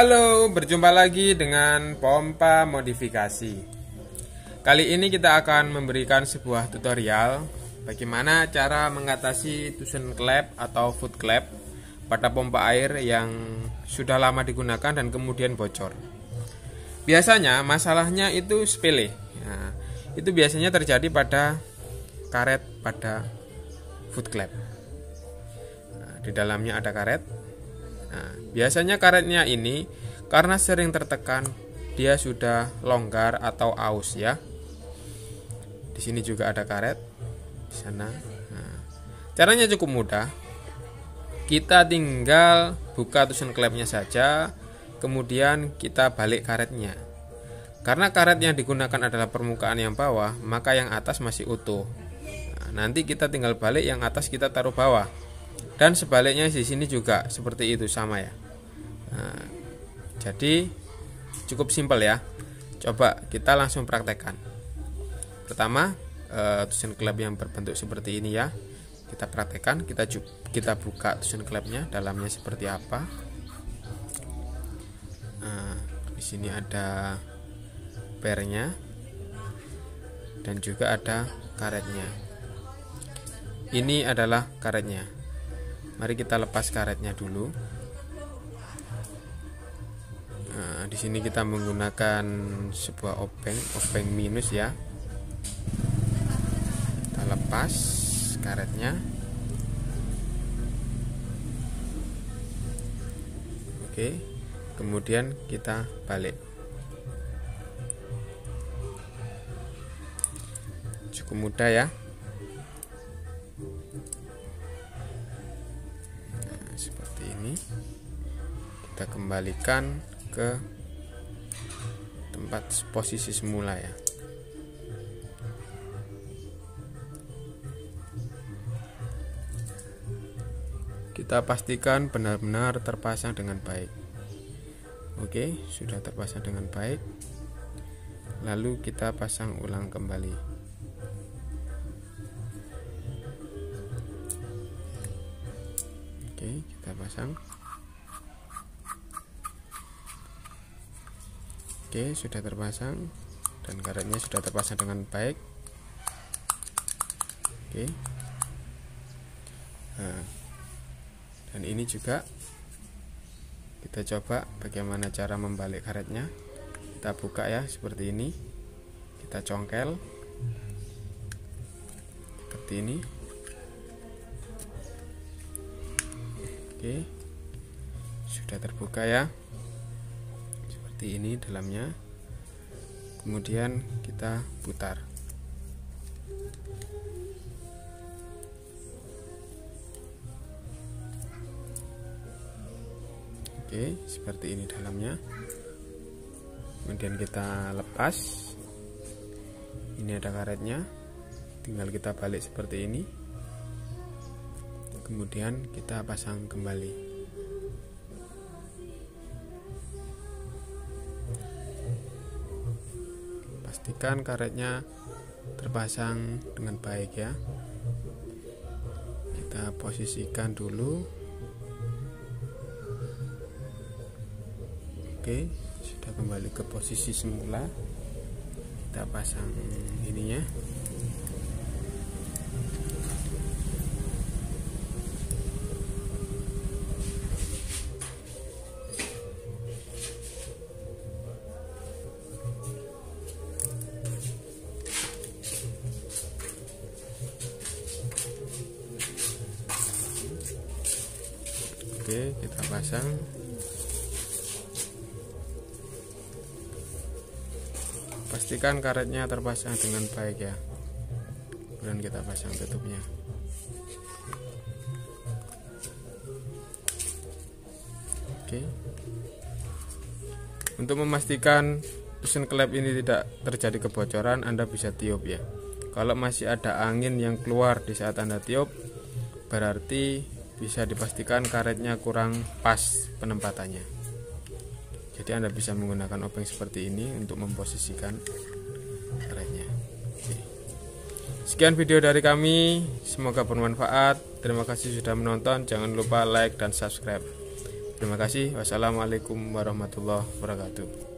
Halo, berjumpa lagi dengan pompa modifikasi. Kali ini kita akan memberikan sebuah tutorial bagaimana cara mengatasi tusen klep atau foot klep pada pompa air yang sudah lama digunakan dan kemudian bocor. Biasanya masalahnya itu sepele. Nah, itu biasanya terjadi pada karet pada foot klep. Nah, di dalamnya ada karet Nah, biasanya karetnya ini karena sering tertekan, dia sudah longgar atau aus ya. Di sini juga ada karet di sana. Nah, caranya cukup mudah. Kita tinggal buka tusen klepnya saja, kemudian kita balik karetnya. Karena karet yang digunakan adalah permukaan yang bawah, maka yang atas masih utuh. Nah, nanti kita tinggal balik yang atas kita taruh bawah dan sebaliknya di sini juga seperti itu sama ya. Nah, jadi cukup simpel ya. Coba kita langsung praktekkan. Pertama uh, tusen klep yang berbentuk seperti ini ya. Kita praktekkan kita kita buka tusen klepnya dalamnya seperti apa. Nah, di sini ada pernya dan juga ada karetnya. Ini adalah karetnya Mari kita lepas karetnya dulu. Nah, di sini kita menggunakan sebuah obeng, obeng minus ya. Kita lepas karetnya. Oke, kemudian kita balik. Cukup mudah ya. Kembalikan ke tempat posisi semula ya. Kita pastikan benar-benar terpasang dengan baik. Oke sudah terpasang dengan baik. Lalu kita pasang ulang kembali. Oke, kita pasang. Oke, sudah terpasang dan karetnya sudah terpasang dengan baik. Oke. Nah, dan ini juga kita coba bagaimana cara membalik karetnya. Kita buka ya seperti ini. Kita congkel seperti ini. Oke sudah terbuka ya seperti ini dalamnya. Kemudian kita putar. Oke seperti ini dalamnya. Kemudian kita lepas. Ini ada karetnya. Tinggal kita balik seperti ini. Kemudian kita pasang kembali pastikan karetnya terpasang dengan baik ya. Kita posisikan dulu. Oke sudah kembali ke posisi semula. Kita pasang ininya Oke kita pasang. Pastikan karetnya terpasang dengan baik ya. Kemudian kita pasang tutupnya. Oke. Untuk memastikan tusen klep ini tidak terjadi kebocoran Anda bisa tiup ya. Kalau masih ada angin yang keluar di saat Anda tiup berarti bisa dipastikan karetnya kurang pas penempatannya. Jadi anda bisa menggunakan obeng seperti ini untuk memposisikan karetnya. Sekian video dari kami. Semoga bermanfaat. Terima kasih sudah menonton. Jangan lupa like dan subscribe. Terima kasih. Wassalamualaikum warahmatullahi wabarakatuh.